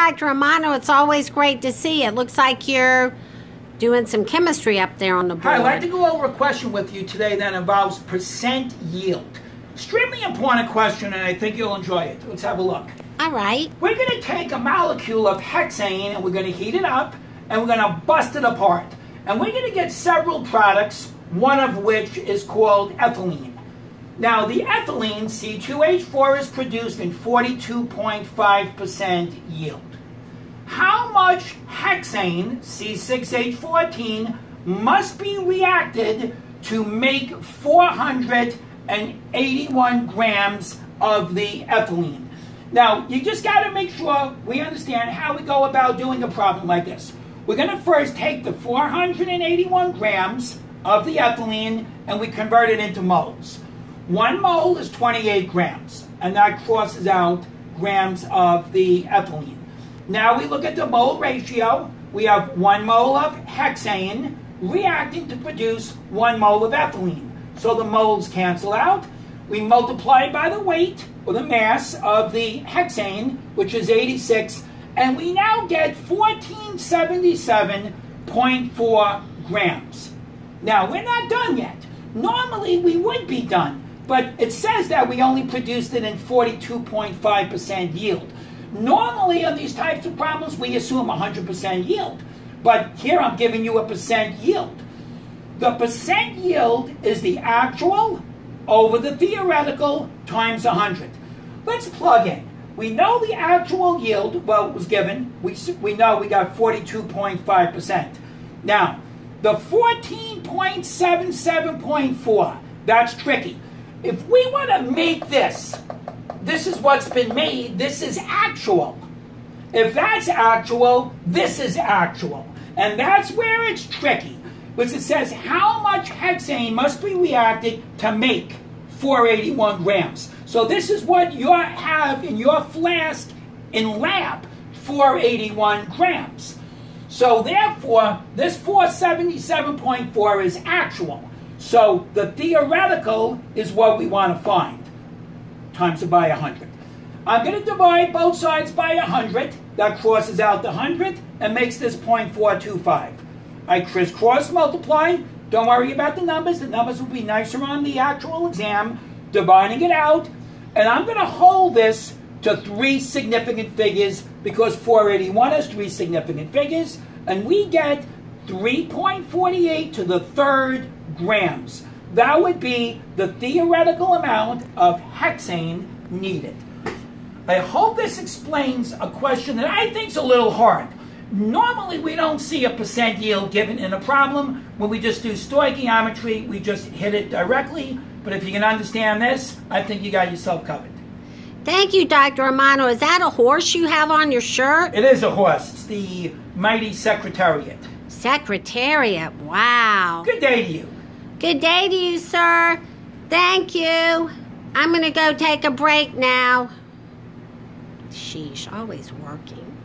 Dr. Romano. It's always great to see you. It looks like you're doing some chemistry up there on the board. Hi, I'd like to go over a question with you today that involves percent yield. Extremely important question, and I think you'll enjoy it. Let's have a look. All right. We're going to take a molecule of hexane and we're going to heat it up and we're going to bust it apart. And we're going to get several products, one of which is called ethylene. Now, the ethylene, C2H4, is produced in 42.5% yield. Much hexane, C6H14, must be reacted to make 481 grams of the ethylene? Now, you just got to make sure we understand how we go about doing a problem like this. We're going to first take the 481 grams of the ethylene and we convert it into moles. One mole is 28 grams, and that crosses out grams of the ethylene. Now we look at the mole ratio. We have one mole of hexane reacting to produce one mole of ethylene. So the moles cancel out. We multiply by the weight or the mass of the hexane, which is 86, and we now get 1477.4 grams. Now, we're not done yet. Normally, we would be done, but it says that we only produced it in 42.5% yield. Normally, on these types of problems, we assume 100% yield. But here I'm giving you a percent yield. The percent yield is the actual over the theoretical times 100. Let's plug in. We know the actual yield, well, it was given. We, we know we got 42.5%. Now, the 14.77.4, that's tricky. If we want to make this, this is what's been made, this is actual. If that's actual, this is actual. And that's where it's tricky, because it says how much hexane must be reacted to make 481 grams. So this is what you have in your flask in lab, 481 grams. So therefore, this 477.4 is actual. So the theoretical is what we want to find, times by 100. I'm going to divide both sides by 100. That crosses out the 100 and makes this 0.425. I crisscross multiply. Don't worry about the numbers. The numbers will be nicer on the actual exam. Dividing it out. And I'm going to hold this to three significant figures because 481 has three significant figures. And we get 3.48 to the third grams. That would be the theoretical amount of hexane needed. I hope this explains a question that I think is a little hard. Normally, we don't see a percent yield given in a problem. When we just do stoichiometry, we just hit it directly. But if you can understand this, I think you got yourself covered. Thank you, Dr. Romano. Is that a horse you have on your shirt? It is a horse. It's the mighty Secretariat. Secretariat. Wow. Good day to you. Good day to you, sir. Thank you. I'm going to go take a break now. Sheesh, always working.